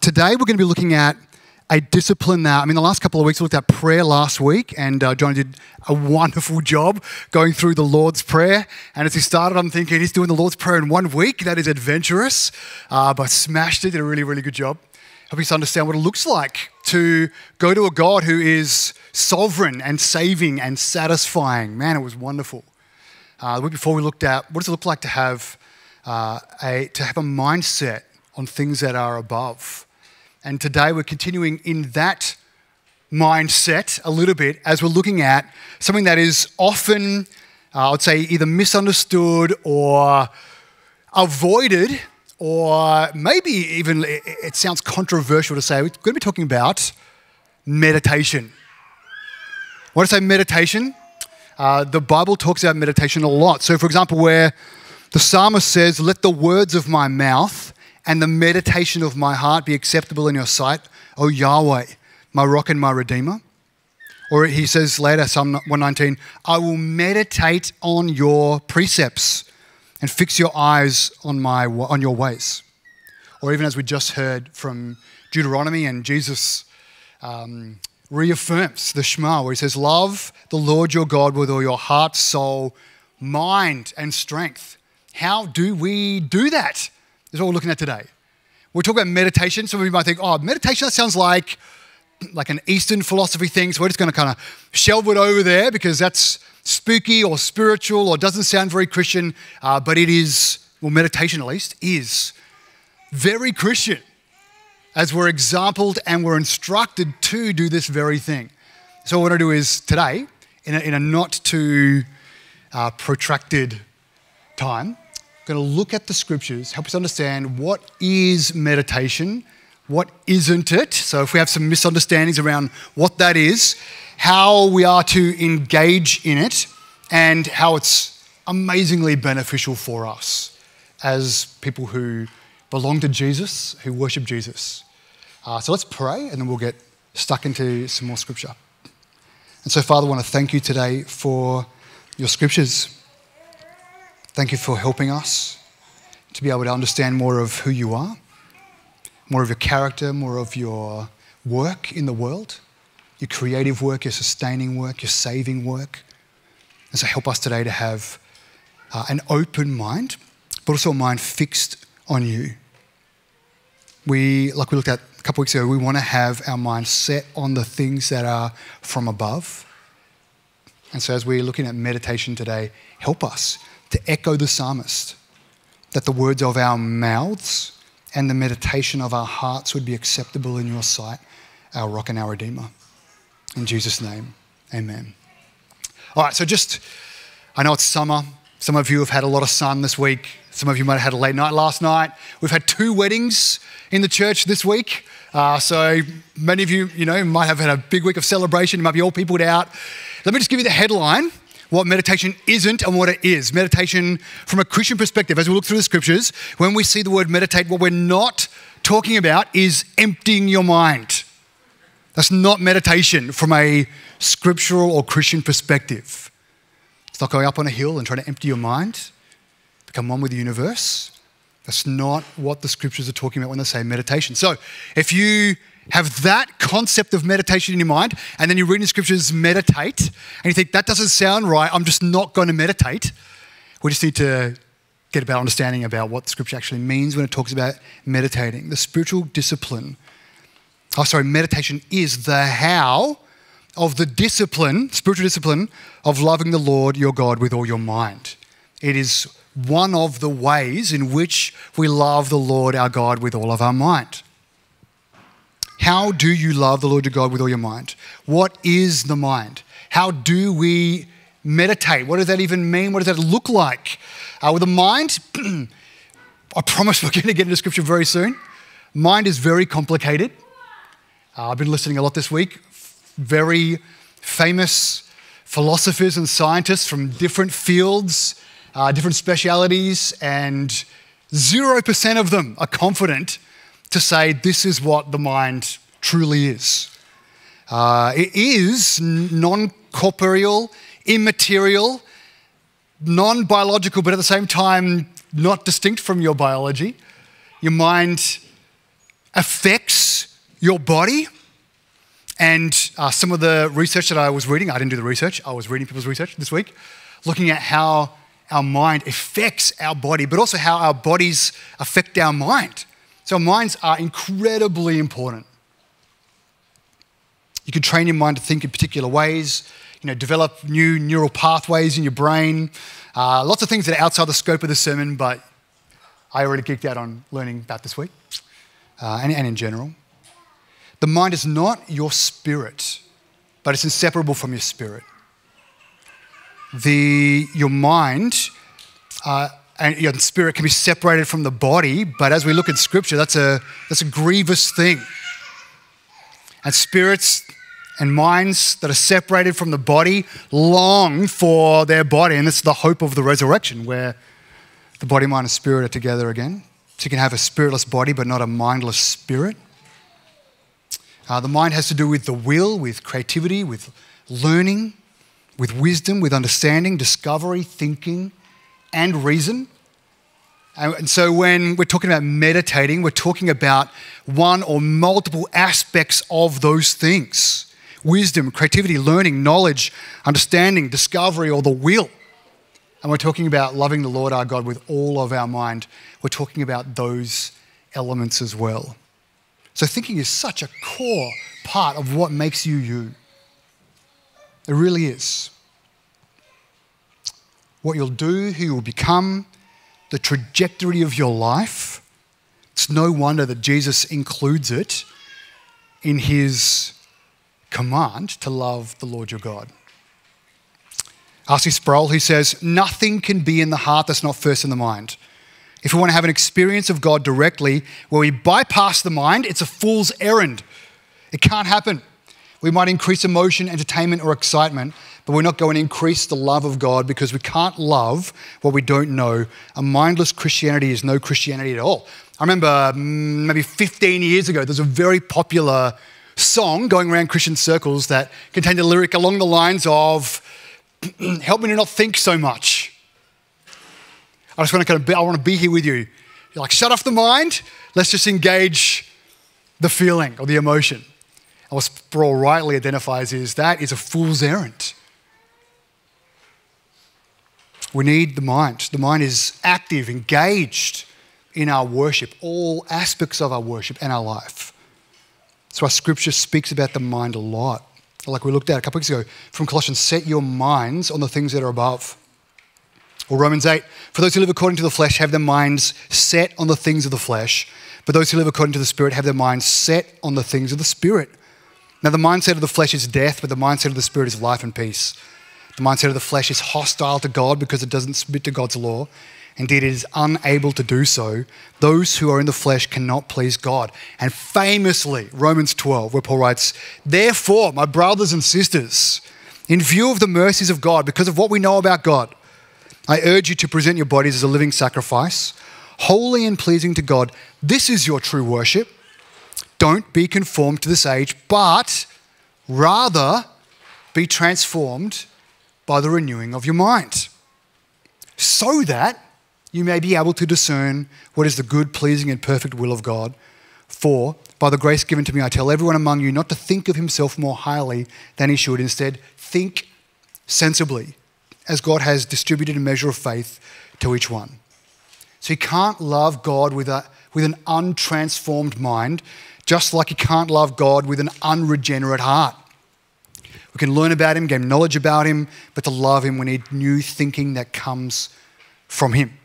today we're going to be looking at a discipline that, I mean, the last couple of weeks we looked at prayer last week, and uh, John did a wonderful job going through the Lord's Prayer. And as he started, I'm thinking he's doing the Lord's Prayer in one week. That is adventurous, uh, but smashed it, did a really, really good job. Help us understand what it looks like to go to a God who is sovereign and saving and satisfying. Man, it was wonderful. Uh, the week before we looked at what does it look like to have uh, a to have a mindset on things that are above. And today we're continuing in that mindset a little bit as we're looking at something that is often, uh, I would say, either misunderstood or avoided, or maybe even it sounds controversial to say. We're going to be talking about meditation. When I say meditation, uh, the Bible talks about meditation a lot. So, for example, where the psalmist says, Let the words of my mouth and the meditation of my heart be acceptable in your sight, O Yahweh, my rock and my redeemer. Or he says later, Psalm 119, I will meditate on your precepts and fix your eyes on, my, on your ways. Or even as we just heard from Deuteronomy, and Jesus um, reaffirms the Shema, where he says, Love the Lord your God with all your heart, soul, mind, and strength. How do we do that? Is what we're looking at today. We're talking about meditation. Some of you might think, oh, meditation, that sounds like, like an Eastern philosophy thing. So we're just going to kind of shelve it over there because that's spooky or spiritual or doesn't sound very Christian. Uh, but it is, well, meditation at least, is very Christian as we're exampled and we're instructed to do this very thing. So, what I do is today, in a, in a not too uh, protracted time, going to look at the scriptures, help us understand what is meditation, what isn't it. So, if we have some misunderstandings around what that is, how we are to engage in it, and how it's amazingly beneficial for us as people who belong to Jesus, who worship Jesus. Uh, so, let's pray and then we'll get stuck into some more scripture. And so, Father, I want to thank you today for your scriptures. Thank you for helping us to be able to understand more of who you are, more of your character, more of your work in the world, your creative work, your sustaining work, your saving work. And so help us today to have uh, an open mind, but also a mind fixed on you. We, like we looked at a couple weeks ago, we want to have our mind set on the things that are from above. And so as we're looking at meditation today, help us to echo the psalmist that the words of our mouths and the meditation of our hearts would be acceptable in your sight, our rock and our redeemer. In Jesus' name, amen. All right, so just, I know it's summer. Some of you have had a lot of sun this week. Some of you might have had a late night last night. We've had two weddings in the church this week. Uh, so many of you, you know, might have had a big week of celebration. You might be all peopled out. Let me just give you the headline what meditation isn't and what it is. Meditation, from a Christian perspective, as we look through the scriptures, when we see the word meditate, what we're not talking about is emptying your mind. That's not meditation from a scriptural or Christian perspective. It's not going up on a hill and trying to empty your mind, become one with the universe. That's not what the scriptures are talking about when they say meditation. So, if you have that concept of meditation in your mind, and then you read in the scriptures, meditate, and you think, that doesn't sound right, I'm just not going to meditate. We just need to get a better understanding about what scripture actually means when it talks about meditating. The spiritual discipline, oh, sorry, meditation is the how of the discipline, spiritual discipline, of loving the Lord your God with all your mind. It is one of the ways in which we love the Lord our God with all of our mind. How do you love the Lord your God with all your mind? What is the mind? How do we meditate? What does that even mean? What does that look like? Uh, with the mind, I promise we're going to get into scripture very soon. Mind is very complicated. Uh, I've been listening a lot this week. Very famous philosophers and scientists from different fields, uh, different specialities, and 0% of them are confident to say this is what the mind truly is. Uh, it is non corporeal, immaterial, non biological, but at the same time not distinct from your biology. Your mind affects your body. And uh, some of the research that I was reading, I didn't do the research, I was reading people's research this week, looking at how our mind affects our body, but also how our bodies affect our mind. So, minds are incredibly important. You can train your mind to think in particular ways, you know, develop new neural pathways in your brain. Uh, lots of things that are outside the scope of the sermon, but I already geeked out on learning about this week uh, and, and in general. The mind is not your spirit, but it's inseparable from your spirit. The, your mind uh, and your spirit can be separated from the body, but as we look in Scripture, that's a, that's a grievous thing. And spirits and minds that are separated from the body long for their body. And it's the hope of the resurrection, where the body, mind, and spirit are together again. So you can have a spiritless body, but not a mindless spirit. Uh, the mind has to do with the will, with creativity, with learning, with wisdom, with understanding, discovery, thinking, and reason. And so, when we're talking about meditating, we're talking about one or multiple aspects of those things wisdom, creativity, learning, knowledge, understanding, discovery, or the will. And we're talking about loving the Lord our God with all of our mind. We're talking about those elements as well. So, thinking is such a core part of what makes you you. It really is. What you'll do, who you'll become, the trajectory of your life. It's no wonder that Jesus includes it in his command to love the Lord your God. R.C. Sproul, he says, Nothing can be in the heart that's not first in the mind. If we want to have an experience of God directly where we bypass the mind, it's a fool's errand. It can't happen. We might increase emotion, entertainment, or excitement, but we're not going to increase the love of God because we can't love what we don't know. A mindless Christianity is no Christianity at all. I remember mm, maybe 15 years ago, there's a very popular song going around Christian circles that contained a lyric along the lines of, Help me to not think so much. I just want to kind of be, I want to be here with you. You're like, shut off the mind, let's just engage the feeling or the emotion. And what Sproul rightly identifies is that is a fool's errand. We need the mind. The mind is active, engaged in our worship, all aspects of our worship and our life. That's why scripture speaks about the mind a lot. Like we looked at a couple weeks ago from Colossians, set your minds on the things that are above. Or Romans 8, for those who live according to the flesh have their minds set on the things of the flesh, but those who live according to the Spirit have their minds set on the things of the Spirit. Now, the mindset of the flesh is death, but the mindset of the Spirit is life and peace. The mindset of the flesh is hostile to God because it doesn't submit to God's law, Indeed, it is unable to do so. Those who are in the flesh cannot please God. And famously, Romans 12, where Paul writes, Therefore, my brothers and sisters, in view of the mercies of God, because of what we know about God, I urge you to present your bodies as a living sacrifice, holy and pleasing to God. This is your true worship. Don't be conformed to this age, but rather be transformed by the renewing of your mind, so that you may be able to discern what is the good, pleasing, and perfect will of God. For, by the grace given to me, I tell everyone among you not to think of himself more highly than he should. Instead, think sensibly, as God has distributed a measure of faith to each one. So you can't love God with, a, with an untransformed mind, just like you can't love God with an unregenerate heart. We can learn about Him, gain knowledge about Him, but to love Him, we need new thinking that comes from Him.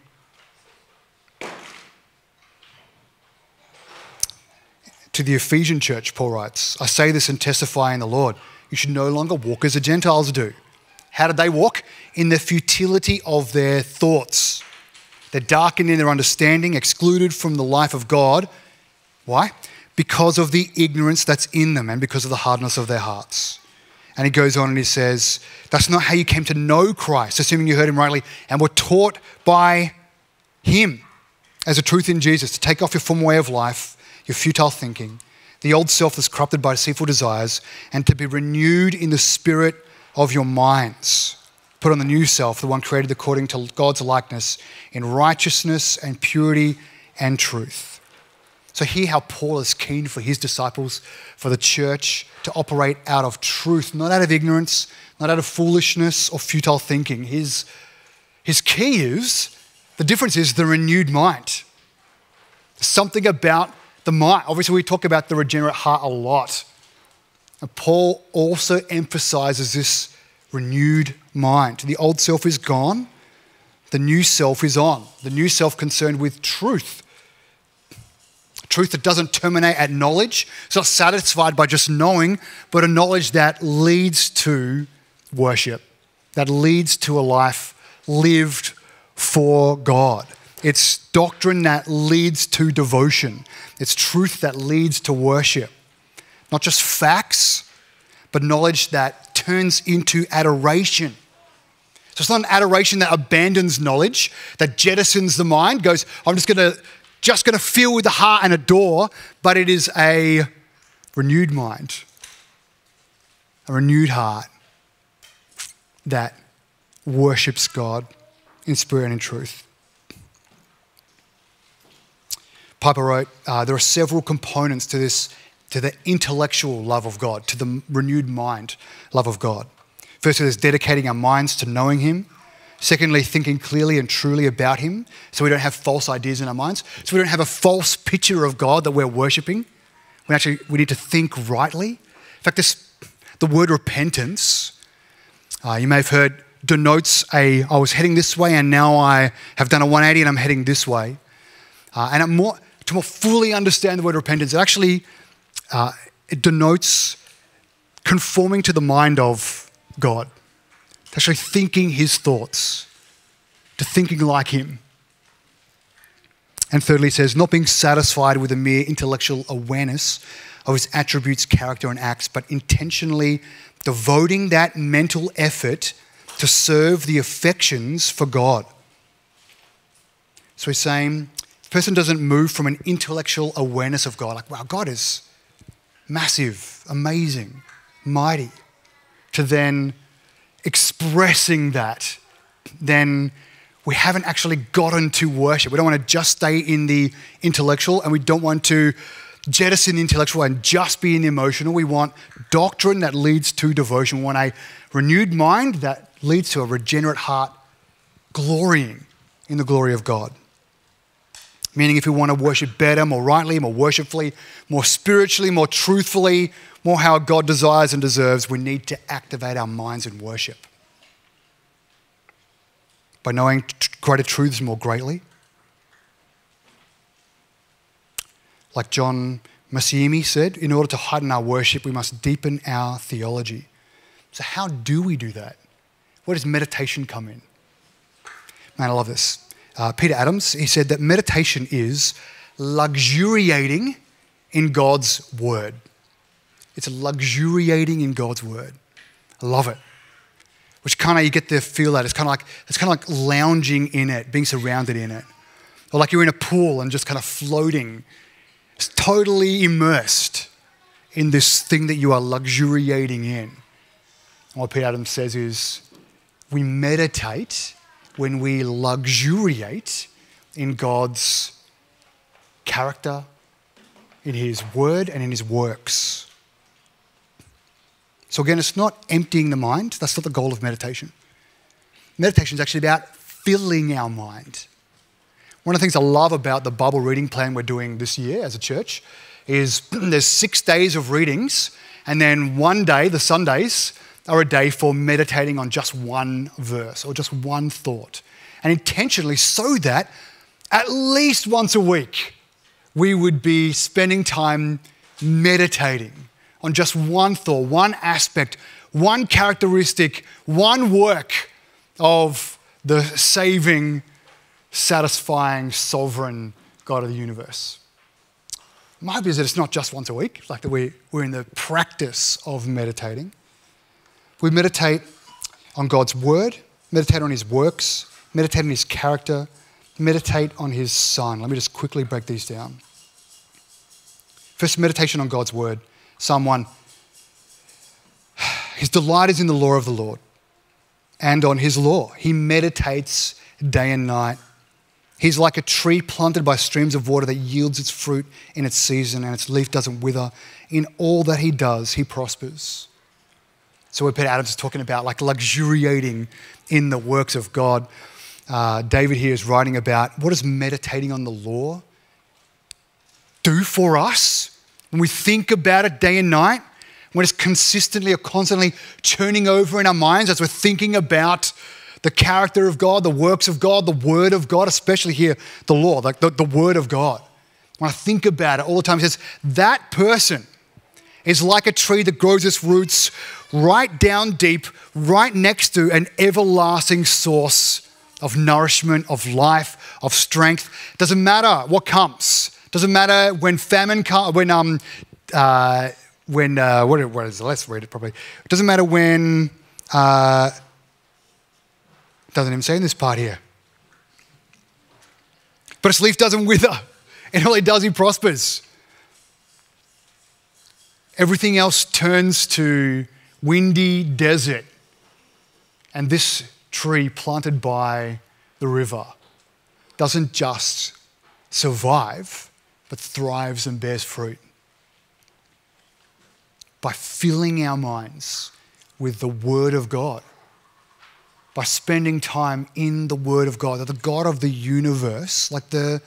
to the Ephesian church, Paul writes, I say this and testify in the Lord. You should no longer walk as the Gentiles do. How did they walk? In the futility of their thoughts. They're darkened in their understanding, excluded from the life of God. Why? Because of the ignorance that's in them and because of the hardness of their hearts. And he goes on and he says, That's not how you came to know Christ, assuming you heard him rightly and were taught by him as a truth in Jesus to take off your former way of life your futile thinking, the old self that's corrupted by deceitful desires, and to be renewed in the spirit of your minds. Put on the new self, the one created according to God's likeness, in righteousness and purity and truth. So, hear how Paul is keen for his disciples, for the church to operate out of truth, not out of ignorance, not out of foolishness or futile thinking. His, his key is the difference is the renewed mind. Something about the mind. Obviously, we talk about the regenerate heart a lot. And Paul also emphasizes this renewed mind. The old self is gone, the new self is on. The new self concerned with truth. Truth that doesn't terminate at knowledge. It's not satisfied by just knowing, but a knowledge that leads to worship, that leads to a life lived for God. It's doctrine that leads to devotion. It's truth that leads to worship. Not just facts, but knowledge that turns into adoration. So it's not an adoration that abandons knowledge, that jettisons the mind, goes, I'm just gonna just gonna feel with the heart and adore, but it is a renewed mind, a renewed heart that worships God in spirit and in truth. Piper wrote, uh, there are several components to this, to the intellectual love of God, to the renewed mind love of God. Firstly, there's dedicating our minds to knowing Him. Secondly, thinking clearly and truly about Him so we don't have false ideas in our minds, so we don't have a false picture of God that we're worshipping. We actually we need to think rightly. In fact, this, the word repentance, uh, you may have heard, denotes a I was heading this way and now I have done a 180 and I'm heading this way. Uh, and more, to more fully understand the word repentance, it actually uh, it denotes conforming to the mind of God, to actually thinking His thoughts, to thinking like Him. And thirdly, he says, not being satisfied with a mere intellectual awareness of His attributes, character, and acts, but intentionally devoting that mental effort to serve the affections for God. So he's saying the person doesn't move from an intellectual awareness of God, like, wow, God is massive, amazing, mighty, to then expressing that, then we haven't actually gotten to worship. We don't want to just stay in the intellectual and we don't want to jettison the intellectual and just be in the emotional. We want doctrine that leads to devotion. We want a renewed mind that leads to a regenerate heart glorying in the glory of God. Meaning, if we want to worship better, more rightly, more worshipfully, more spiritually, more truthfully, more how God desires and deserves, we need to activate our minds in worship. By knowing greater truths more greatly. Like John Massimi said, in order to heighten our worship, we must deepen our theology. So, how do we do that? Where does meditation come in? Man, I love this uh, Peter Adams, he said that meditation is luxuriating in God's word. It's luxuriating in God's word. I love it. Which kind of you get to feel that it's kind of like it's kind of like lounging in it, being surrounded in it, or like you're in a pool and just kind of floating, it's totally immersed in this thing that you are luxuriating in. And what Peter Adams says is, we meditate when we luxuriate in God's character, in His word, and in His works. So, again, it's not emptying the mind. That's not the goal of meditation. Meditation is actually about filling our mind. One of the things I love about the Bible reading plan we're doing this year as a church is there's six days of readings, and then one day, the Sundays, are a day for meditating on just one verse or just one thought. And intentionally, so that at least once a week, we would be spending time meditating on just one thought, one aspect, one characteristic, one work of the saving, satisfying, sovereign God of the universe. My hope is that it's not just once a week, like that we, we're in the practice of meditating. We meditate on God's word, meditate on his works, meditate on his character, meditate on his son. Let me just quickly break these down. First, meditation on God's word. 1. His delight is in the law of the Lord and on his law. He meditates day and night. He's like a tree planted by streams of water that yields its fruit in its season and its leaf doesn't wither. In all that he does, he prospers. So, what Peter Adams is talking about, like luxuriating in the works of God. Uh, David here is writing about what does meditating on the law do for us when we think about it day and night, when it's consistently or constantly churning over in our minds as we're thinking about the character of God, the works of God, the Word of God, especially here, the law, like the, the Word of God. When I think about it all the time, it says that person is like a tree that grows its roots right down deep, right next to an everlasting source of nourishment, of life, of strength. Doesn't matter what comes. Doesn't matter when famine comes, when um, uh, when uh, what, what is it? Let's read it properly. It doesn't matter when. Uh, doesn't even say in this part here. But its leaf doesn't wither, and all it does, he prospers. Everything else turns to windy desert. And this tree planted by the river doesn't just survive, but thrives and bears fruit. By filling our minds with the Word of God by spending time in the Word of God, that the God of the universe, like the,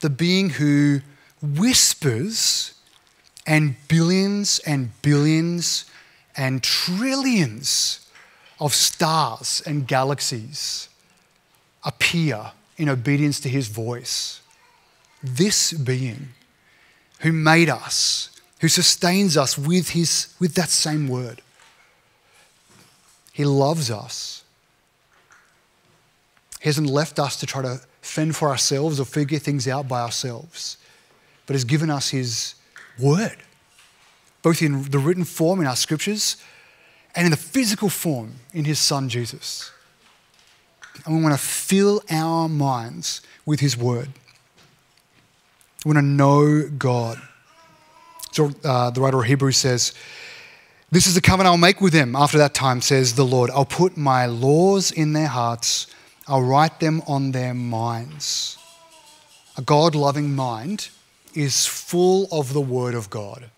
the being who whispers and billions and billions and trillions of stars and galaxies appear in obedience to his voice. This being who made us, who sustains us with, his, with that same word, he loves us he hasn't left us to try to fend for ourselves or figure things out by ourselves, but has given us His word, both in the written form in our scriptures and in the physical form in His Son Jesus. And we want to fill our minds with His word. We want to know God. So uh, the writer of Hebrews says, This is the covenant I'll make with them after that time, says the Lord. I'll put my laws in their hearts I'll write them on their minds. A God loving mind is full of the Word of God.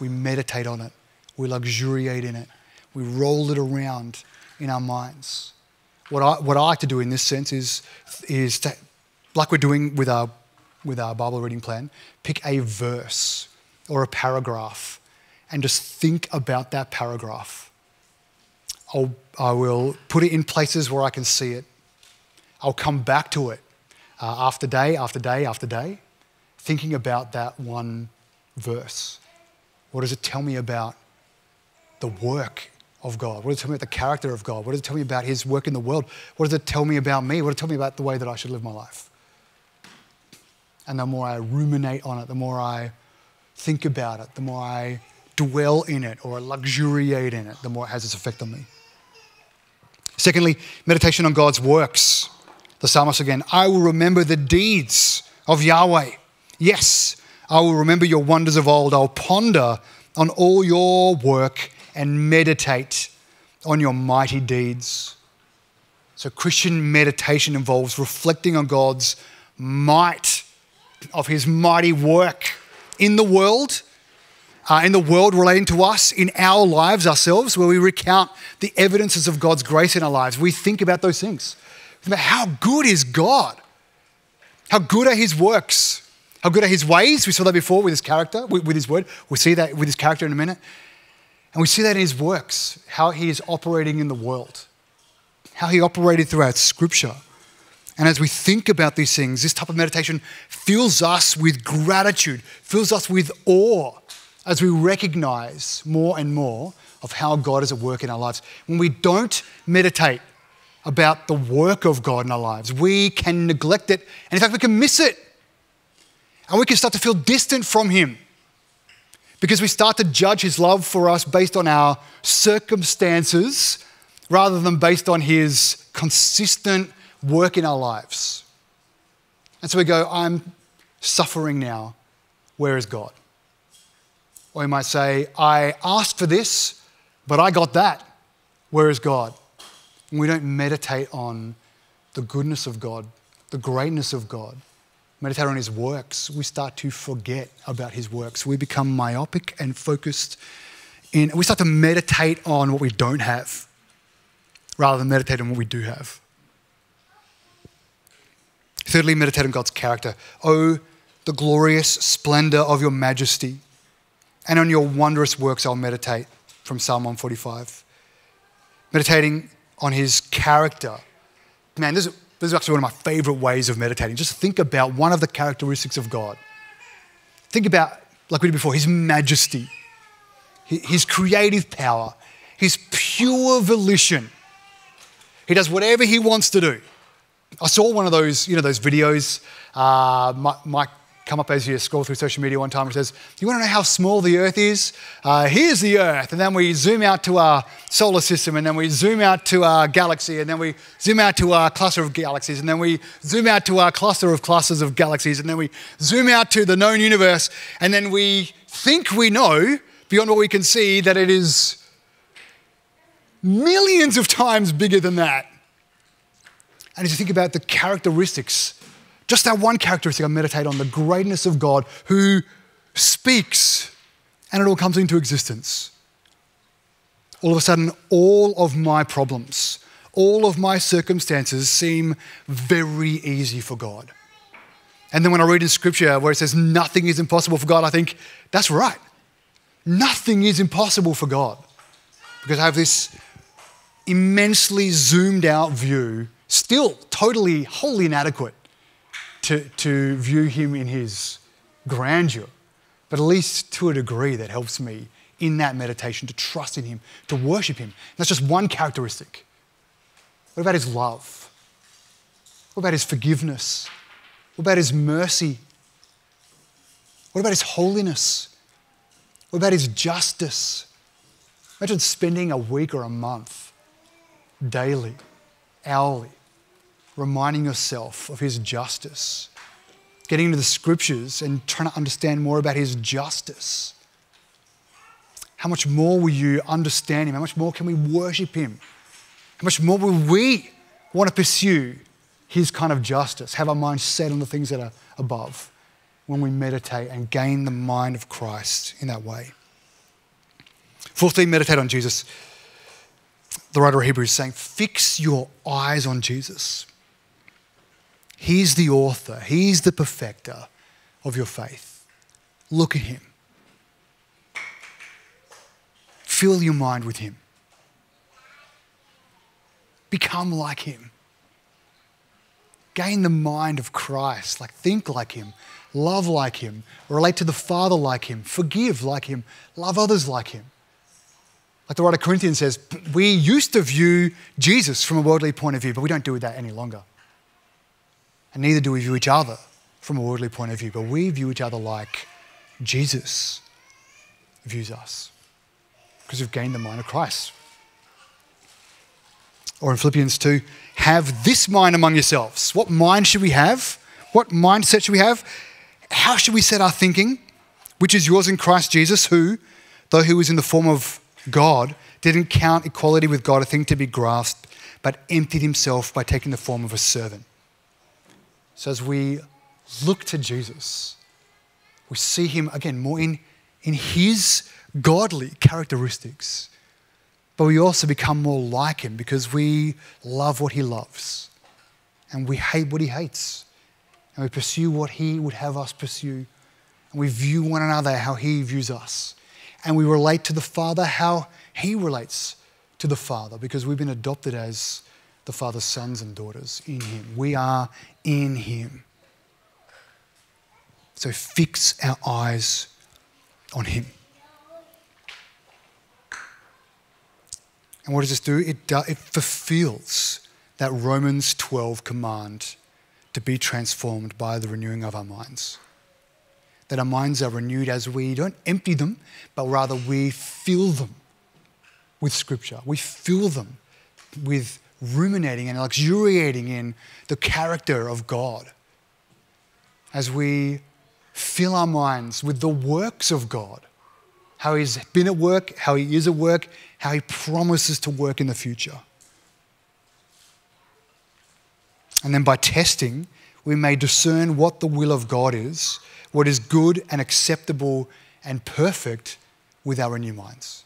We meditate on it, we luxuriate in it, we roll it around in our minds. What I, what I like to do in this sense is, is to, like we're doing with our, with our Bible reading plan, pick a verse or a paragraph and just think about that paragraph. I'll, I will put it in places where I can see it. I'll come back to it uh, after day after day after day, thinking about that one verse. What does it tell me about the work of God? What does it tell me about the character of God? What does it tell me about His work in the world? What does it tell me about me? What does it tell me about the way that I should live my life? And the more I ruminate on it, the more I think about it, the more I dwell in it or luxuriate in it, the more it has its effect on me. Secondly, meditation on God's works the psalmist again, I will remember the deeds of Yahweh. Yes, I will remember your wonders of old. I'll ponder on all your work and meditate on your mighty deeds. So, Christian meditation involves reflecting on God's might of his mighty work in the world, uh, in the world relating to us, in our lives ourselves, where we recount the evidences of God's grace in our lives. We think about those things about how good is God? How good are his works? How good are his ways? We saw that before with his character, with, his word. We'll see that with his character in a minute. And we see that in his works, how he is operating in the world, how he operated throughout scripture. And as we think about these things, this type of meditation fills us with gratitude, fills us with awe as we recognize more and more of how God is at work in our lives. When we don't meditate about the work of God in our lives. We can neglect it, and in fact, we can miss it. And we can start to feel distant from Him because we start to judge His love for us based on our circumstances rather than based on His consistent work in our lives. And so we go, I'm suffering now. Where is God? Or you might say, I asked for this, but I got that. Where is God? we don't meditate on the goodness of God, the greatness of God, meditate on his works, we start to forget about his works. We become myopic and focused in, we start to meditate on what we don't have rather than meditate on what we do have. Thirdly, meditate on God's character. Oh, the glorious splendor of your majesty, and on your wondrous works I'll meditate from Psalm 145. Meditating on his character. Man, this is, this is actually one of my favorite ways of meditating. Just think about one of the characteristics of God. Think about, like we did before, his majesty, his creative power, his pure volition. He does whatever he wants to do. I saw one of those, you know, those videos. Uh, Mike come up as you scroll through social media one time and says, You want to know how small the Earth is? Uh, here's the Earth. And then we zoom out to our solar system, and then we zoom out to our galaxy, and then we zoom out to our cluster of galaxies, and then we zoom out to our cluster of clusters of galaxies, and then we zoom out to the known universe, and then we think we know beyond what we can see that it is millions of times bigger than that. And as you think about the characteristics just that one characteristic I meditate on the greatness of God who speaks and it all comes into existence. All of a sudden, all of my problems, all of my circumstances seem very easy for God. And then when I read in scripture where it says nothing is impossible for God, I think that's right. Nothing is impossible for God. Because I have this immensely zoomed out view, still totally, wholly inadequate to, to view him in his grandeur, but at least to a degree that helps me in that meditation to trust in him, to worship him. That's just one characteristic. What about his love? What about his forgiveness? What about his mercy? What about his holiness? What about his justice? Imagine spending a week or a month daily, hourly, reminding yourself of his justice, getting into the scriptures and trying to understand more about his justice. How much more will you understand him? How much more can we worship him? How much more will we want to pursue his kind of justice, have our minds set on the things that are above when we meditate and gain the mind of Christ in that way? Fourthly, meditate on Jesus. The writer of Hebrews is saying, fix your eyes on Jesus. He's the author, He's the perfecter of your faith. Look at Him. Fill your mind with Him. Become like Him. Gain the mind of Christ, like think like Him, love like Him, relate to the Father like Him, forgive like Him, love others like Him. Like the writer Corinthians says, we used to view Jesus from a worldly point of view, but we don't do that any longer. And neither do we view each other from a worldly point of view, but we view each other like Jesus views us because we've gained the mind of Christ. Or in Philippians 2, have this mind among yourselves. What mind should we have? What mindset should we have? How should we set our thinking? Which is yours in Christ Jesus, who, though he was in the form of God, didn't count equality with God a thing to be grasped, but emptied himself by taking the form of a servant. So as we look to Jesus, we see him again more in, in his godly characteristics, but we also become more like him because we love what he loves and we hate what he hates. And we pursue what he would have us pursue. And we view one another how he views us and we relate to the Father how he relates to the Father because we've been adopted as the Father's sons and daughters in Him. We are in Him. So fix our eyes on Him. And what does this do? It, do, it fulfills that Romans 12 command to be transformed by the renewing of our minds. That our minds are renewed as we don't empty them, but rather we fill them with Scripture. We fill them with ruminating and luxuriating in the character of God as we fill our minds with the works of God, how He's been at work, how He is at work, how He promises to work in the future. And then by testing we may discern what the will of God is, what is good and acceptable and perfect with our new minds.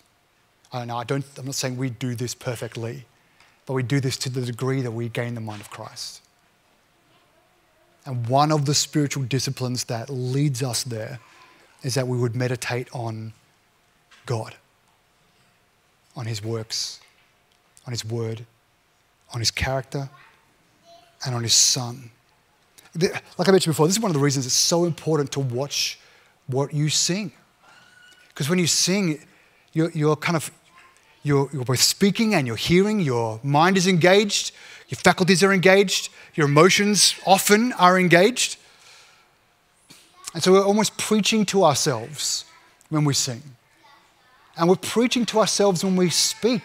I don't know, I don't, I'm not saying we do this perfectly, but we do this to the degree that we gain the mind of Christ. And one of the spiritual disciplines that leads us there is that we would meditate on God, on His works, on His word, on His character, and on His Son. Like I mentioned before, this is one of the reasons it's so important to watch what you sing. Because when you sing, you're, you're kind of you're, you're both speaking and you're hearing, your mind is engaged, your faculties are engaged, your emotions often are engaged. And so we're almost preaching to ourselves when we sing. And we're preaching to ourselves when we speak.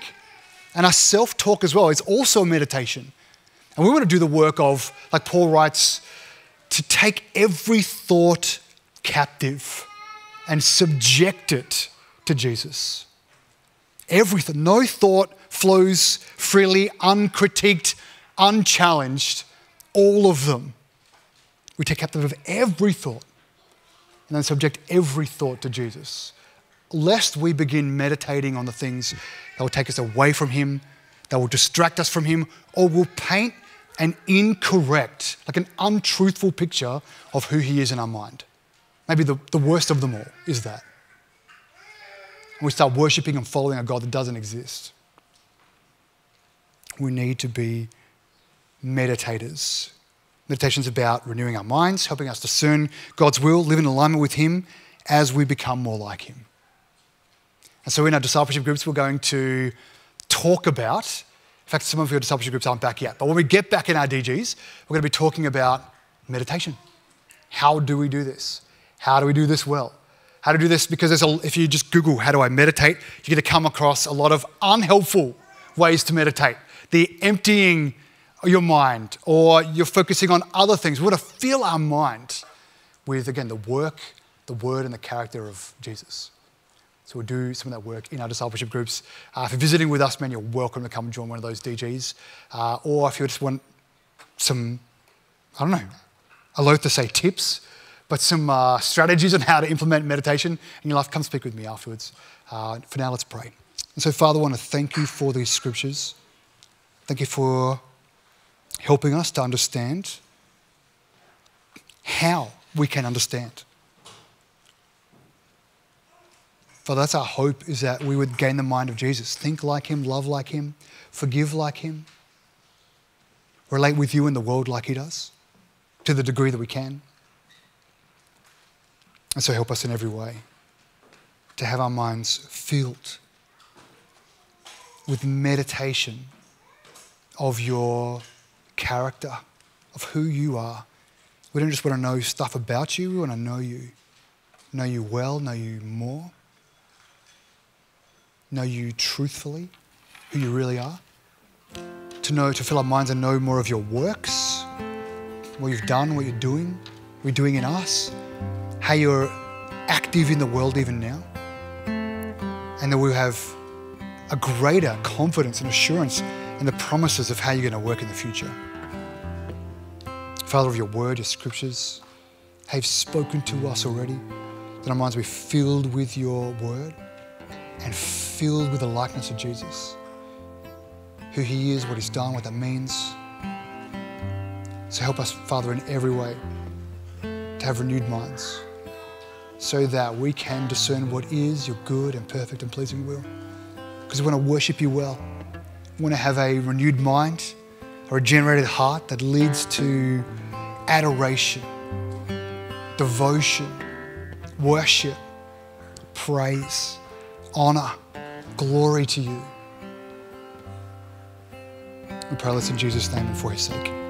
And our self talk as well is also meditation. And we want to do the work of, like Paul writes, to take every thought captive and subject it to Jesus. Everything, no thought flows freely, uncritiqued, unchallenged. All of them. We take captive of every thought and then subject every thought to Jesus, lest we begin meditating on the things that will take us away from Him, that will distract us from Him, or will paint an incorrect, like an untruthful picture of who He is in our mind. Maybe the, the worst of them all is that. And we start worshiping and following a God that doesn't exist. We need to be meditators. Meditation is about renewing our minds, helping us discern God's will, live in alignment with Him as we become more like Him. And so, in our discipleship groups, we're going to talk about in fact, some of your discipleship groups aren't back yet. But when we get back in our DGs, we're going to be talking about meditation. How do we do this? How do we do this well? How to do this? Because a, if you just Google how do I meditate, you're going to come across a lot of unhelpful ways to meditate. The emptying your mind, or you're focusing on other things. We want to fill our mind with, again, the work, the word, and the character of Jesus. So we'll do some of that work in our discipleship groups. Uh, if you're visiting with us, man, you're welcome to come join one of those DGs. Uh, or if you just want some, I don't know, I loathe to say tips, but some uh, strategies on how to implement meditation in your life, come speak with me afterwards. Uh, for now, let's pray. And so, Father, I want to thank you for these scriptures. Thank you for helping us to understand how we can understand. Father, that's our hope is that we would gain the mind of Jesus, think like him, love like him, forgive like him, relate with you in the world like he does, to the degree that we can. And so help us in every way to have our minds filled with meditation of your character, of who you are. We don't just want to know stuff about you, we want to know you, know you well, know you more know you truthfully, who you really are, to know, to fill our minds and know more of your works, what you've done, what you're doing, what you're doing in us, how you're active in the world even now, and that we have a greater confidence and assurance in the promises of how you're going to work in the future. Father, of your word, your scriptures, have spoken to us already, that our minds be filled with your word and filled with the likeness of Jesus, who He is, what He's done, what that means. So help us, Father, in every way to have renewed minds so that we can discern what is your good and perfect and pleasing will. Because we want to worship you well. We want to have a renewed mind, a regenerated heart that leads to adoration, devotion, worship, praise honor, glory to you. We pray this in Jesus' name and for his sake.